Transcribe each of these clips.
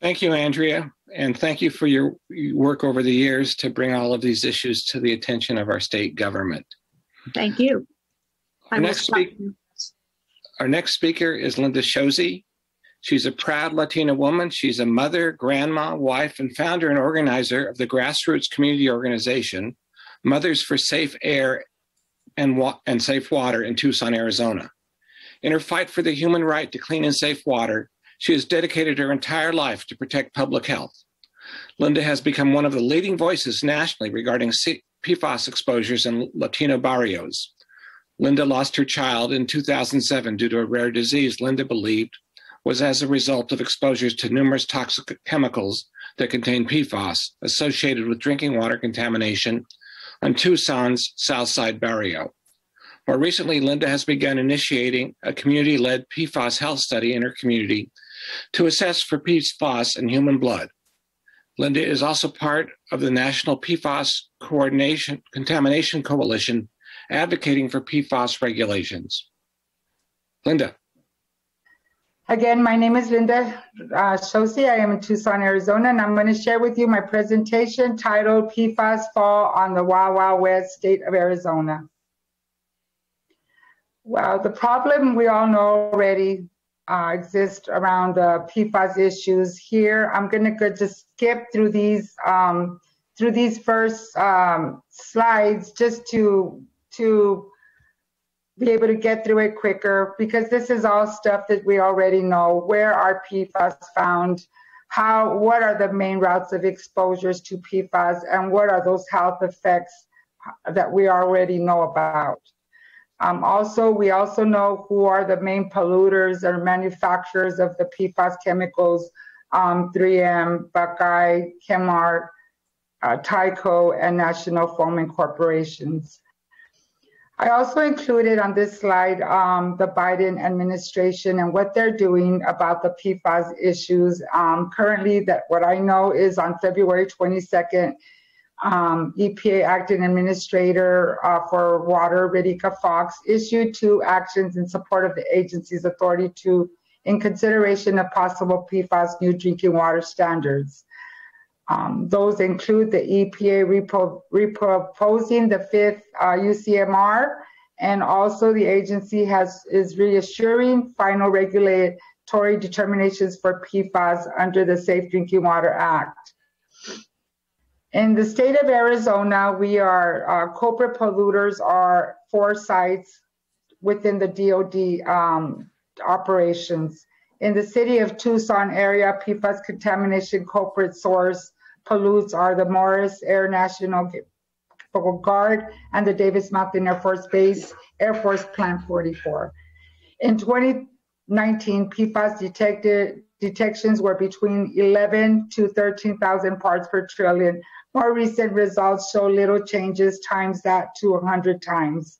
Thank you, Andria, and thank you for your work over the years to bring all of these issues to the attention of our state government. Thank you. Our next, speak, our next speaker is Linda Shosie. She's a proud Latina woman. She's a mother, grandma, wife, and founder and organizer of the grassroots community organization, Mothers for Safe Air and, Wa- and Safe Water in Tucson, Arizona. In her fight for the human right to clean and safe water, she has dedicated her entire life to protect public health. Linda has become one of the leading voices nationally regarding PFAS exposures in Latino barrios. Linda lost her child in 2007 due to a rare disease Linda believed was as a result of exposures to numerous toxic chemicals that contain PFAS associated with drinking water contamination on Tucson's Southside Barrio. More recently, Linda has begun initiating a community led PFAS health study in her community to assess for PFAS in human blood. Linda is also part of the National PFAS Coordination Contamination Coalition advocating for PFAS regulations. Linda. Again, my name is Linda uh, Shosie. I am in Tucson, Arizona, and I'm going to share with you my presentation titled PFAS Fall on the Wild Wild West State of Arizona. Well, the problem we all know already uh, exist around the PFAS issues here. I'm going to just skip through these um, through these first um, slides just to to be able to get through it quicker because this is all stuff that we already know. Where are PFAS found? How? What are the main routes of exposures to PFAS, and what are those health effects that we already know about? Um, also, we also know who are the main polluters or manufacturers of the PFAS chemicals, um, 3M, Buckeye, Chemguard, uh, Tyco, and National Foaming Corporations. I also included on this slide um, the Biden administration and what they're doing about the PFAS issues. Um, currently, that what I know is on February 22nd, um, EPA acting administrator uh, for water, Radhika Fox, issued two actions in support of the agency's authority to, in consideration of possible PFAS new drinking water standards. Um, those include the EPA repro- reproposing the fifth uh, UCMR, and also the agency has is reassuring final regulatory determinations for PFAS under the Safe Drinking Water Act. In the state of Arizona, we are uh, corporate polluters are four sites within the DoD um, operations. In the city of Tucson area, PFAS contamination corporate source pollutes are the Morris Air National Guard and the Davis-Monthan Air Force Base Air Force Plant 44. In 2019, PFAS detected detections were between 11 to 13,000 parts per trillion, more recent results show little changes times that to 100 times.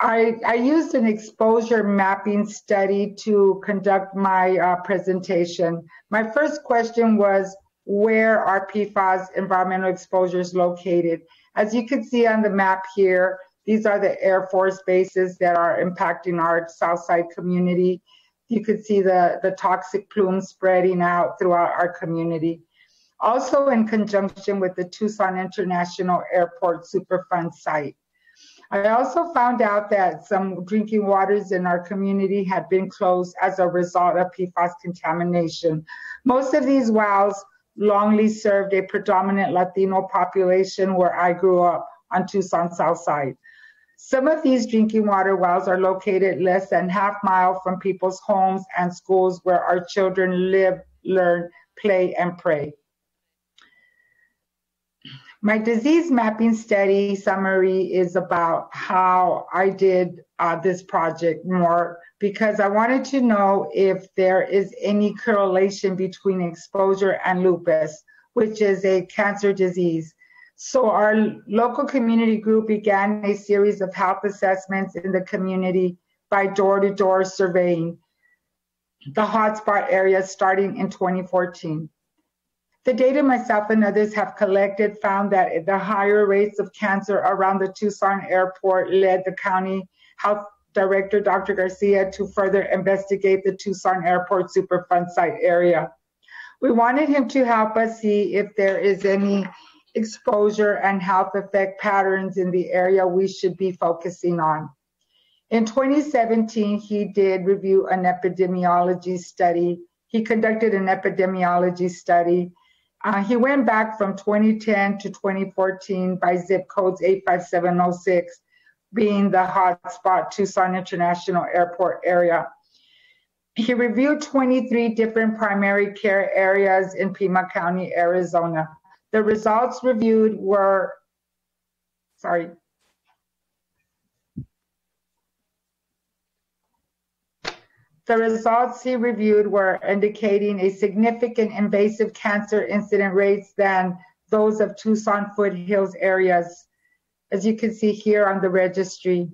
I, I used an exposure mapping study to conduct my uh, presentation. My first question was, where are PFAS environmental exposures located? As you can see on the map here, these are the Air Force bases that are impacting our Southside community. You could see the, the toxic plume spreading out throughout our community also in conjunction with the Tucson International Airport Superfund site. I also found out that some drinking waters in our community had been closed as a result of PFAS contamination. Most of these wells longly served a predominant Latino population where I grew up on Tucson South Side. Some of these drinking water wells are located less than half mile from people's homes and schools where our children live, learn, play, and pray. My disease mapping study summary is about how I did uh, this project more because I wanted to know if there is any correlation between exposure and lupus, which is a cancer disease. So our local community group began a series of health assessments in the community by door-to-door surveying the hotspot areas starting in 2014. The data myself and others have collected found that the higher rates of cancer around the Tucson airport led the county health director, Dr. Garcia, to further investigate the Tucson airport Superfund site area. We wanted him to help us see if there is any exposure and health effect patterns in the area we should be focusing on. In 2017, he did review an epidemiology study. He conducted an epidemiology study. Uh, he went back from 2010 to 2014 by zip codes 85706, being the hotspot Tucson International Airport area. He reviewed 23 different primary care areas in Pima County, Arizona. The results reviewed were, sorry, The results he reviewed were indicating a significant invasive cancer incident rates than those of Tucson foothills areas, as you can see here on the registry.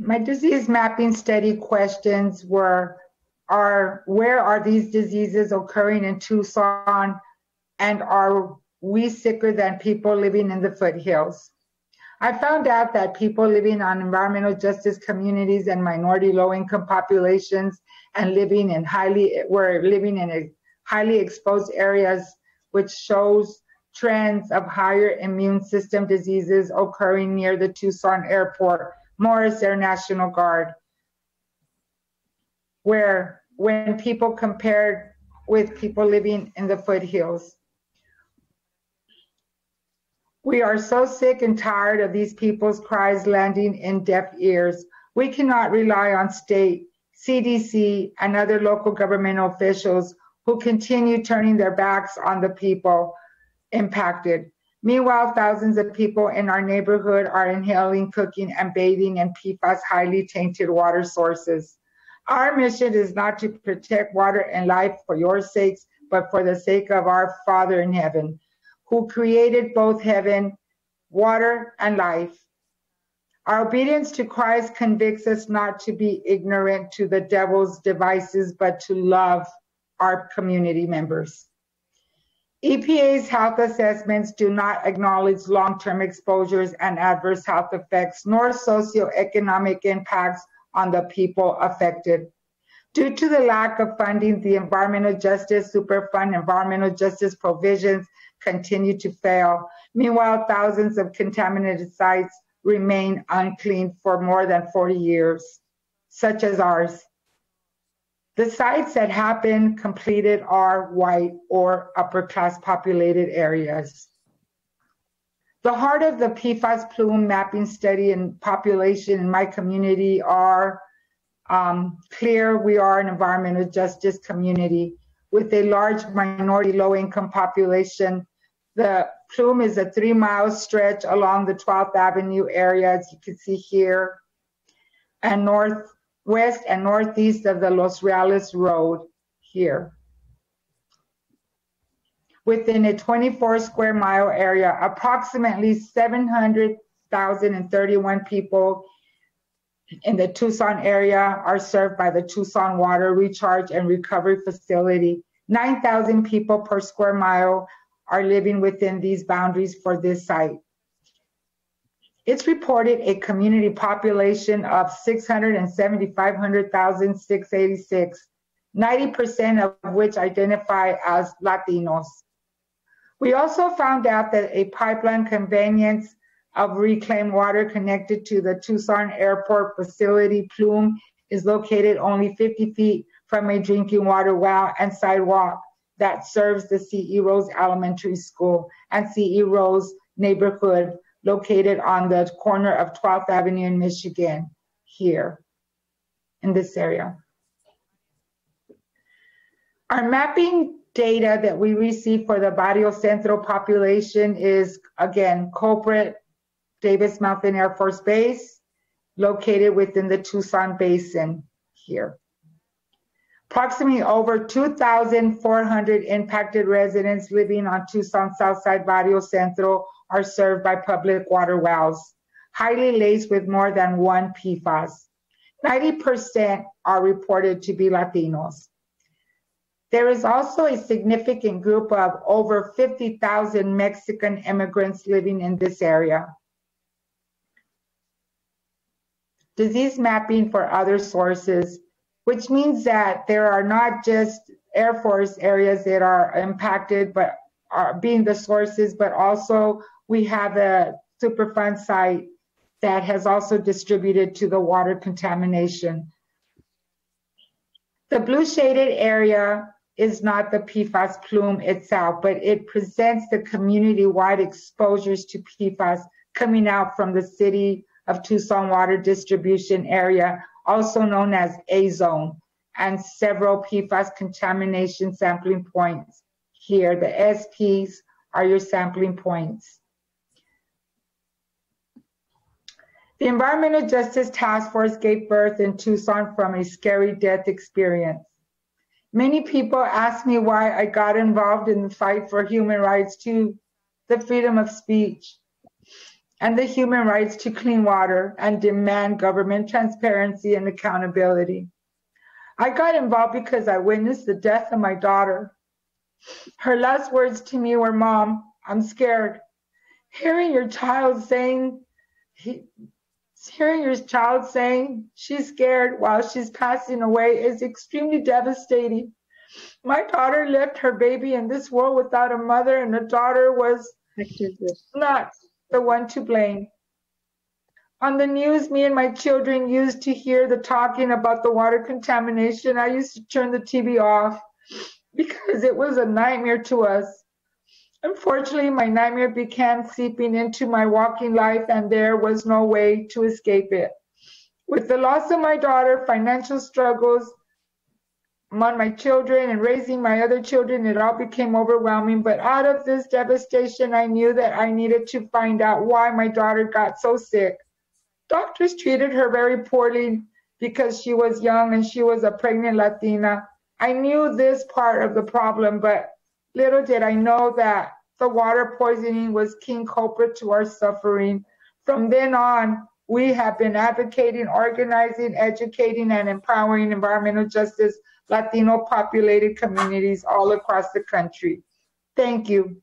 My disease mapping study questions were are where are these diseases occurring in Tucson and are we sicker than people living in the foothills? I found out that people living on environmental justice communities and minority low income populations and living in highly were living in highly exposed areas, which shows trends of higher immune system diseases occurring near the Tucson airport, Morris Air National Guard, where when people compared with people living in the foothills. We are so sick and tired of these people's cries landing in deaf ears. We cannot rely on state, CDC, and other local government officials who continue turning their backs on the people impacted. Meanwhile, thousands of people in our neighborhood are inhaling, cooking, and bathing in PFAS highly tainted water sources. Our mission is not to protect water and life for your sakes, but for the sake of our Father in heaven who created both heaven, water, and life. Our obedience to Christ convicts us not to be ignorant to the devil's devices, but to love our community members. EPA's health assessments do not acknowledge long term exposures and adverse health effects, nor socioeconomic impacts on the people affected. Due to the lack of funding, the Environmental Justice Superfund environmental justice provisions continue to fail. Meanwhile, thousands of contaminated sites remain unclean for more than 40 years, such as ours. The sites that have been completed are white or upper class populated areas. The heart of the PFAS plume mapping study and population in my community are um, clear. We are an environmental justice community with a large minority low income population the plume is a three mile stretch along the 12th Avenue area, as you can see here, and northwest and northeast of the Los Reales Road here. Within a 24 square mile area, approximately 700,031 people in the Tucson area are served by the Tucson Water Recharge and Recovery Facility. 9,000 people per square mile are living within these boundaries for this site. It's reported a community population of 675,686, 90% of which identify as Latinos. We also found out that a pipeline conveyance of reclaimed water connected to the Tucson Airport facility plume is located only 50 feet from a drinking water well and sidewalk that serves the C.E. Rose Elementary School and C.E. Rose neighborhood located on the corner of 12th Avenue in Michigan here in this area. Our mapping data that we receive for the Barrio Centro population is again Culprit Davis-Monthan Air Force Base located within the Tucson Basin here. Approximately over 2,400 impacted residents living on Tucson Southside Barrio Centro are served by public water wells, highly laced with more than one PFAS. 90% are reported to be Latinos. There is also a significant group of over 50,000 Mexican immigrants living in this area. Disease mapping for other sources which means that there are not just Air Force areas that are impacted, but are being the sources, but also we have a Superfund site that has also distributed to the water contamination. The blue shaded area is not the PFAS plume itself, but it presents the community-wide exposures to PFAS coming out from the city of Tucson water distribution area, also known as A-zone, and several PFAS contamination sampling points here. The SPs are your sampling points. The Environmental Justice Task Force gave birth in Tucson from a scary death experience. Many people ask me why I got involved in the fight for human rights to the freedom of speech and the human rights to clean water and demand government transparency and accountability. I got involved because I witnessed the death of my daughter. Her last words to me were, Mom, I'm scared. Hearing your child saying, he, hearing your child saying she's scared while she's passing away is extremely devastating. My daughter left her baby in this world without a mother, and the daughter was not the one to blame. On the news, me and my children used to hear the talking about the water contamination. I used to turn the TV off because it was a nightmare to us. Unfortunately, my nightmare began seeping into my walking life, and there was no way to escape it. With the loss of my daughter, financial struggles among my children, and raising my other children, it all became overwhelming. But out of this devastation, I knew that I needed to find out why my daughter got so sick. Doctors treated her very poorly because she was young and she was a pregnant Latina. I knew this part of the problem, but little did I know that the water poisoning was king culprit to our suffering. From then on, we have been advocating, organizing, educating, and empowering environmental justice Latino populated communities all across the country. Thank you.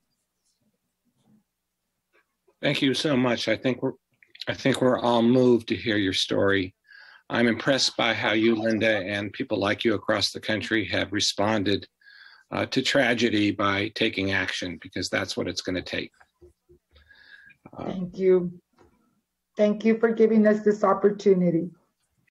Thank you so much. I think we're I think we're all moved to hear your story. I'm impressed by how you, Linda, and people like you across the country have responded uh, to tragedy by taking action because that's what it's going to take. Uh, Thank you. Thank you for giving us this opportunity.